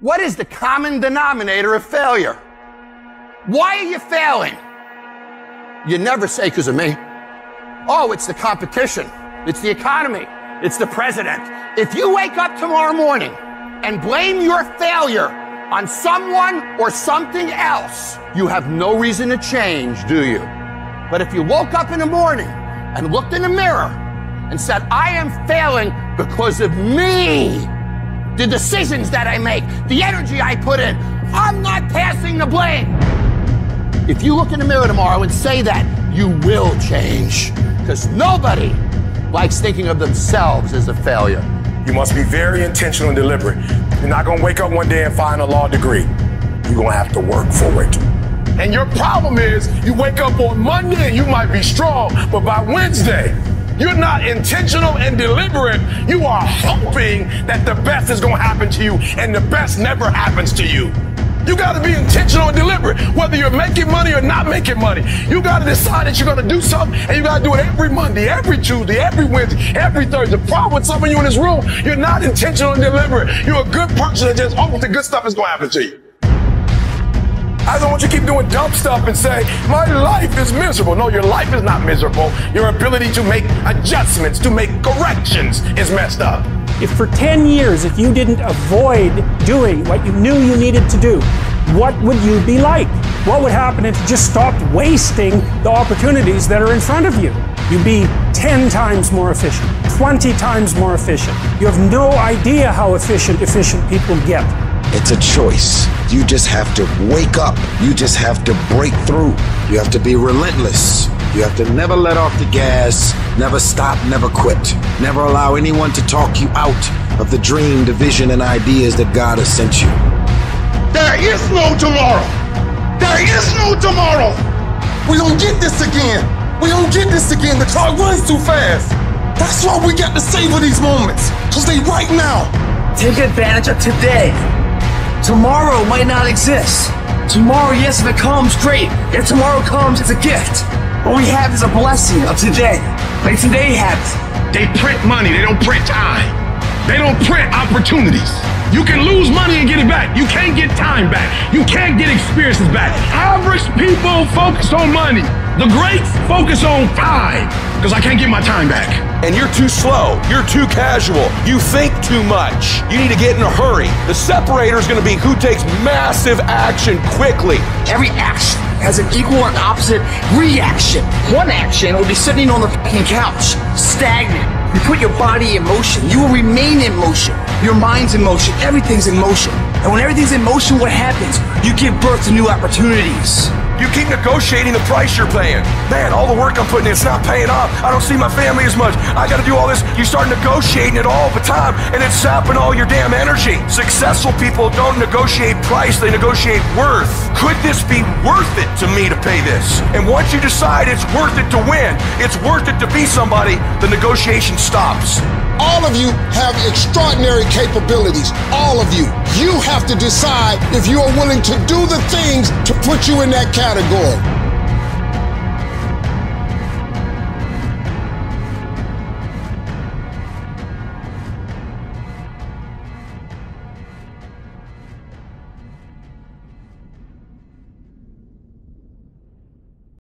What is the common denominator of failure? Why are you failing? You never say because of me. Oh, it's the competition. It's the economy. It's the president. If you wake up tomorrow morning and blame your failure on someone or something else, you have no reason to change, do you? But if you woke up in the morning and looked in the mirror and said, I am failing because of me, the decisions that I make, the energy I put in. I'm not passing the blame. If you look in the mirror tomorrow and say that, you will change. Because nobody likes thinking of themselves as a failure. You must be very intentional and deliberate. You're not going to wake up one day and find a law degree. You're going to have to work for it. And your problem is you wake up on Monday and you might be strong, but by Wednesday, you're not intentional and deliberate. You are hoping that the best is going to happen to you, and the best never happens to you. You got to be intentional and deliberate, whether you're making money or not making money. You got to decide that you're going to do something, and you got to do it every Monday, every Tuesday, every Wednesday, every Thursday. The problem with some of you in this room, you're not intentional and deliberate. You're a good person that just hopes the good stuff is going to happen to you. I don't want you to keep doing dumb stuff and say, my life is miserable. No, your life is not miserable. Your ability to make adjustments, to make corrections is messed up. If for 10 years, if you didn't avoid doing what you knew you needed to do, what would you be like? What would happen if you just stopped wasting the opportunities that are in front of you? You'd be 10 times more efficient, 20 times more efficient. You have no idea how efficient efficient people get. It's a choice. You just have to wake up. You just have to break through. You have to be relentless. You have to never let off the gas, never stop, never quit. Never allow anyone to talk you out of the dream, the vision, and ideas that God has sent you. There is no tomorrow. There is no tomorrow. We don't get this again. We don't get this again. The clock runs too fast. That's why we got to savor these moments. Because they right now. Take advantage of today. Tomorrow might not exist. Tomorrow, yes, if it comes, great. If tomorrow comes, it's a gift. What we have is a blessing of today. Like today happens. They print money, they don't print time. They don't print opportunities. You can lose money and get it back. You can't get time back. You can't get experiences back. Average people focus on money. The greats focus on time because I can't get my time back. And you're too slow. You're too casual. You think too much. You need to get in a hurry. The separator is going to be who takes massive action quickly. Every action has an equal and opposite reaction. One action will be sitting on the fucking couch, stagnant. You put your body in motion. You will remain in motion. Your mind's in motion. Everything's in motion. And when everything's in motion, what happens? You give birth to new opportunities. You keep negotiating the price you're paying. Man, all the work I'm putting in, it's not paying off. I don't see my family as much. I gotta do all this. You start negotiating it all the time, and it's sapping all your damn energy. Successful people don't negotiate price, they negotiate worth. Could this be worth it to me to pay this? And once you decide it's worth it to win, it's worth it to be somebody, the negotiation stops. All of you have extraordinary capabilities. All of you. You have to decide if you are willing to do the things to put you in that category.